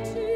waiting.